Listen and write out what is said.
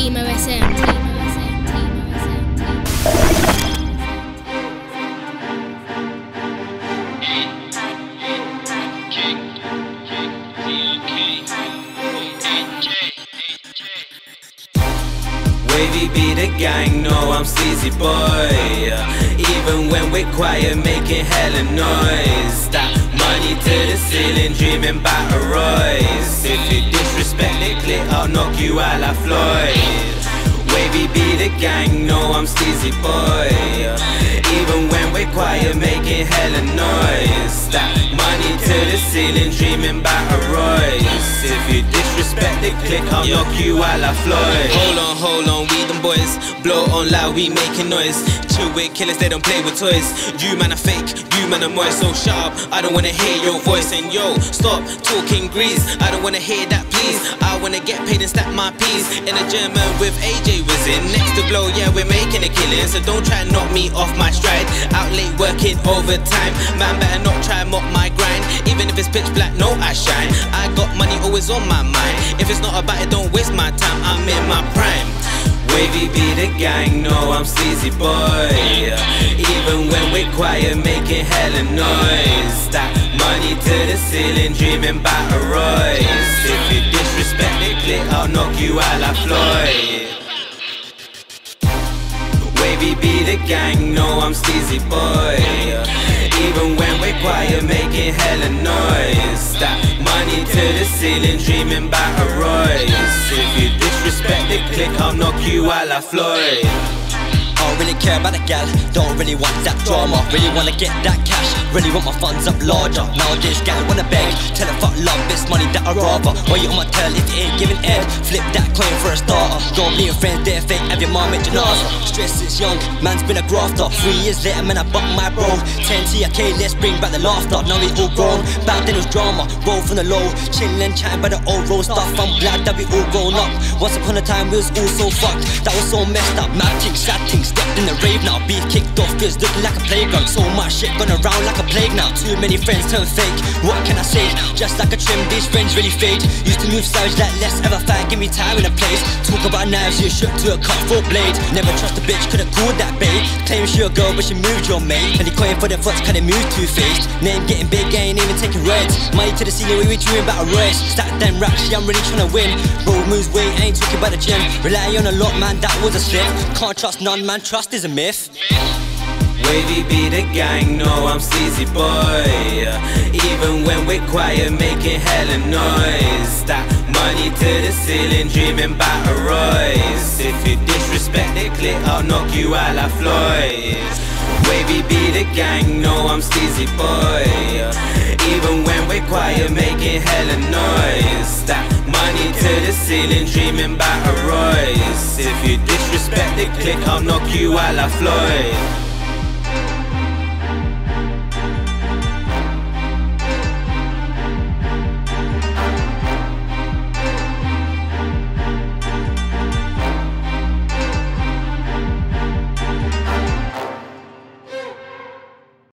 Team OSM, Wavy be the gang, no, I'm sleazy boy. Even when we're quiet, making hella noise. Money to the ceiling, dreaming about a Royce. If you you out like Floyd. Wavy be the gang, no, I'm sleazy boy. Even when we're quiet, making hella noise. Stack money to the ceiling, dreaming about a Royce. If you disrespect the clique, I'll knock you out like Floyd. Hold on, hold on, we them boys. Blow on loud, we making noise. Chill with killers, they don't play with toys. You man are fake, you man are moist, so sharp. I don't wanna hear your voice. And yo, stop talking grease. I don't wanna hear that, please. I wanna get paid and stack my peas. In a German with AJ was in. Next to blow, yeah, we're making a killing. So don't try and knock me off my stride. Out late working overtime. Man, better not try mock my. Even if it's pitch black, no, I shine. I got money always on my mind. If it's not about it, don't waste my time. I'm in my prime. Wavy be the gang, no, I'm sleazy boy. Even when we're quiet, making hella noise. Stack money to the ceiling, dreaming about a Royce. If you disrespect the clique, I'll knock you out like Floyd. Wavy be the gang, no, I'm sleazy boy. When we're making hella noise. Stack money to the ceiling, dreaming about a Royce. If you disrespect the clique, I'll knock you out like Floyd. I don't really care about the gal, don't really want that drama. Really wanna get that cash, really want my funds up larger. Nowadays, gal wanna beg, tell her fuck love, on my tail if you ain't giving head? Flip that coin for a starter. Don't be a friend, they're fake, have your mom at janaza. Stress is young, man's been a grafter. Three years later, man, I buck my bro. 10 TK, let's bring back the laughter. Now we all grown, back then it was drama. Roll from the low, chillin', chatting by the old road stuff. I'm glad that we all grown up. Once upon a time, we was all so fucked. That was so messed up, mad things, sad things. Stepped in the rave now, beef kicked off, goods looking like a playground. So much shit gone around like a plague now. Too many friends turn fake. What can I say? Just like a trim, these friends really fade. Used to move savage like less ever fight. Give me time and a place. Talk about knives, You're shook to a cut full blade. Never trust a bitch, could've called that babe. Claim she a girl, but she moved your mate. And they coin for the fucks, they move two faced? Name getting big, ain't even taking reds. Money to the ceiling, we we dreaming about a race. Stack them racks, yeah, I'm really trying to win. Road moves weight, ain't talking about the gym. Rely on a lot, man, that was a slip. Can't trust none, man, trust is a myth. Wavy be the gang, no, I'm sleazy boy. Even when we're quiet, making hella noise. Stack money to the ceiling, dreaming about a Royce. If you disrespect the clique, I'll knock you out like Floyd. Wavy be the gang, no, I'm sleazy boy. Even when we're quiet, making hella noise. Stack money to the ceiling, dreaming about a Royce. If you disrespect the clique, I'll knock you out like Floyd.